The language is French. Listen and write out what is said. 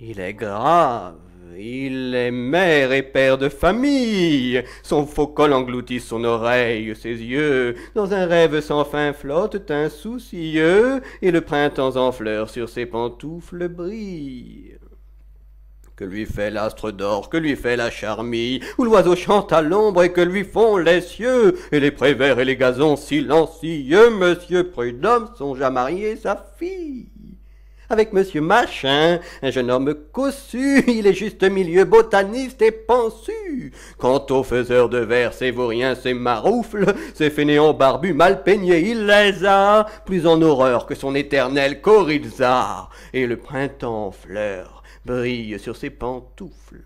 Il est grave, il est mère et père de famille. Son faux col engloutit son oreille, ses yeux. Dans un rêve sans fin flottent insoucieux, et le printemps en fleurs sur ses pantoufles brille. Que lui fait l'astre d'or, que lui fait la charmille, où l'oiseau chante à l'ombre et que lui font les cieux, et les prévers et les gazons silencieux, monsieur Prudhomme songe à marier sa fille avec monsieur Machin, un jeune homme cossu, il est juste milieu botaniste et pensu. Quant aux faiseurs de vers, c'est vauriens, c'est maroufles, ces fainéants barbus mal peignés, il les a, plus en horreur que son éternel Coryza. Et le printemps en fleurs brille sur ses pantoufles.